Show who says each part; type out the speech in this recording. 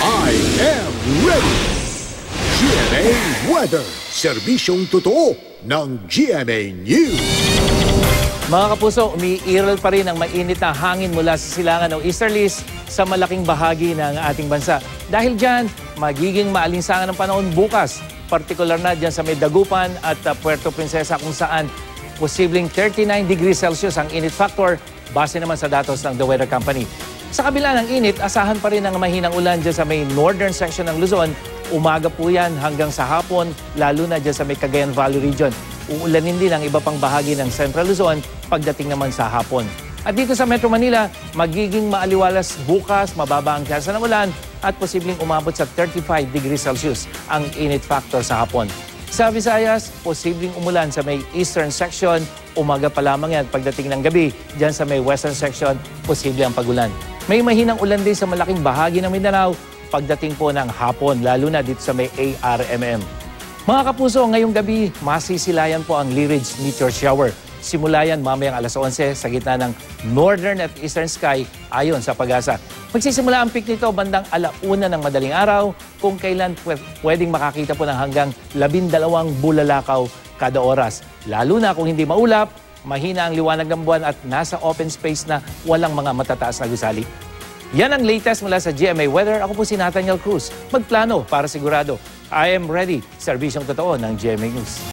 Speaker 1: I am ready! GMA Weather. Serbisyong totoo ng GMA News.
Speaker 2: Mga kapuso, umiiral pa rin ang mainit na hangin mula sa silangan ng Easterlies sa malaking bahagi ng ating bansa. Dahil dyan, magiging maalinsangan ng panahon bukas, partikular na dyan sa may at uh, Puerto Princesa kung saan posibleng 39 degrees Celsius ang init factor base naman sa datos ng The Weather Company. Sa kabila ng init, asahan pa rin ang mahinang ulan dyan sa may northern section ng Luzon. Umaga po yan hanggang sa hapon, lalo na dyan sa may Cagayan Valley region. Uulanin din ang iba pang bahagi ng Central Luzon pagdating naman sa hapon. At dito sa Metro Manila, magiging maaliwalas bukas, mababa ang tsansa ng ulan at posibleng umabot sa 35 degrees Celsius ang init factor sa hapon. Sa Visayas, posibleng umulan sa may eastern section, umaga pa lamang yan pagdating ng gabi. Diyan sa may western section, posible ang pagulan. May mahinang ulan din sa malaking bahagi ng Mindanao pagdating po ng hapon, lalo na dito sa may ARMM. Mga kapuso, ngayong gabi, masisilayan po ang Lee Ridge Meteor Shower. Simula yan mamayang alas 11 sa gitna ng northern at eastern sky ayon sa pag-asa. Magsisimula ang peak nito bandang alauna ng madaling araw kung kailan pwe- pwedeng makakita po ng hanggang labindalawang bulalakaw kada oras. Lalo na kung hindi maulap, mahina ang liwanag ng buwan at nasa open space na walang mga matataas na gusali. Yan ang latest mula sa GMA Weather. Ako po si Nathaniel Cruz. Magplano para sigurado. I am ready. Serbisyong totoo ng GMA News.